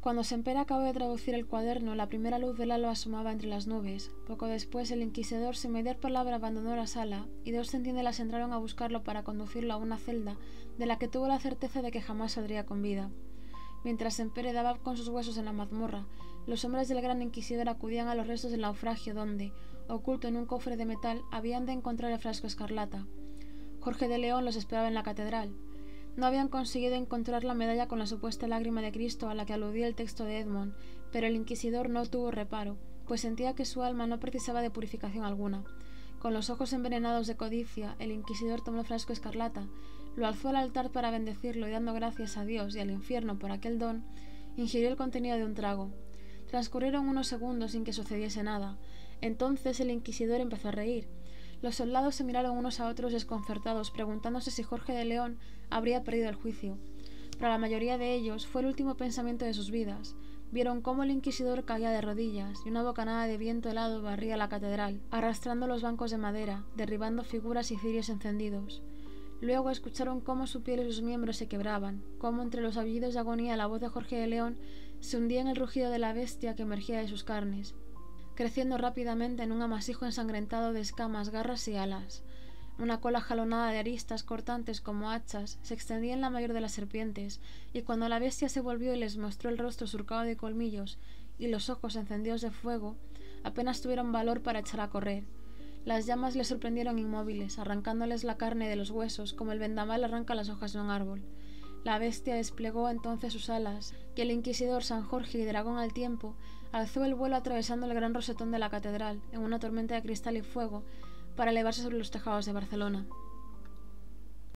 Cuando Semper acabó de traducir el cuaderno, la primera luz del alba asomaba entre las nubes. Poco después, el inquisidor, sin mediar palabra, abandonó la sala, y dos centinelas entraron a buscarlo para conducirlo a una celda de la que tuvo la certeza de que jamás saldría con vida. Mientras Semper daba con sus huesos en la mazmorra, los hombres del gran inquisidor acudían a los restos del naufragio donde, oculto en un cofre de metal, habían de encontrar el frasco escarlata. Jorge de León los esperaba en la catedral. No habían conseguido encontrar la medalla con la supuesta lágrima de Cristo a la que aludía el texto de Edmond, pero el inquisidor no tuvo reparo, pues sentía que su alma no precisaba de purificación alguna. Con los ojos envenenados de codicia, el inquisidor tomó el frasco escarlata, lo alzó al altar para bendecirlo y dando gracias a Dios y al infierno por aquel don, ingirió el contenido de un trago. Transcurrieron unos segundos sin que sucediese nada. Entonces el inquisidor empezó a reír, los soldados se miraron unos a otros desconcertados, preguntándose si Jorge de León habría perdido el juicio. Para la mayoría de ellos fue el último pensamiento de sus vidas. Vieron cómo el inquisidor caía de rodillas y una bocanada de viento helado barría la catedral, arrastrando los bancos de madera, derribando figuras y cirios encendidos. Luego escucharon cómo su piel y sus miembros se quebraban, cómo entre los aullidos de agonía la voz de Jorge de León se hundía en el rugido de la bestia que emergía de sus carnes, creciendo rápidamente en un amasijo ensangrentado de escamas, garras y alas. Una cola jalonada de aristas cortantes como hachas se extendía en la mayor de las serpientes, y cuando la bestia se volvió y les mostró el rostro surcado de colmillos y los ojos encendidos de fuego, apenas tuvieron valor para echar a correr. Las llamas les sorprendieron inmóviles, arrancándoles la carne de los huesos como el vendamal arranca las hojas de un árbol. La bestia desplegó entonces sus alas, y el inquisidor San Jorge y dragón al tiempo alzó el vuelo atravesando el gran rosetón de la catedral en una tormenta de cristal y fuego para elevarse sobre los tejados de Barcelona.